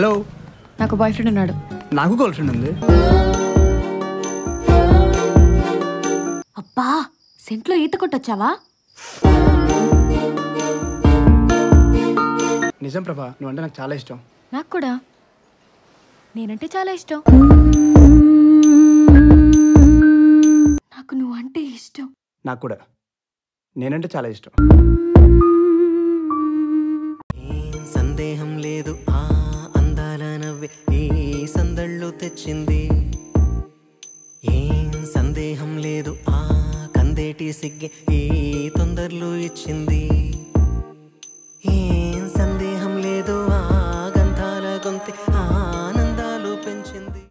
Hello. నాకు boy friend ఉన్నాడు. నాకు గర్ల్ ఫ్రెండ్ ఉంది. అబ్బా సెంట్లో ఈత కొట్టొచ్చావా? నిజం ప్రభా నువ్వంటే నాకు చాలా ఇష్టం. నాకు కూడా. నేనంటే చాలా ఇష్టం. నాకు నువ్వంటే ఇష్టం. నాకు కూడా. నేనంటే చాలా ఇష్టం. సందేహం ఈ సందళ్ళు తెచ్చింది. ఏం సందేహం లేదు ఆ కందేటి సిగ్గే ఈ తొందరలు ఇచ్చింది.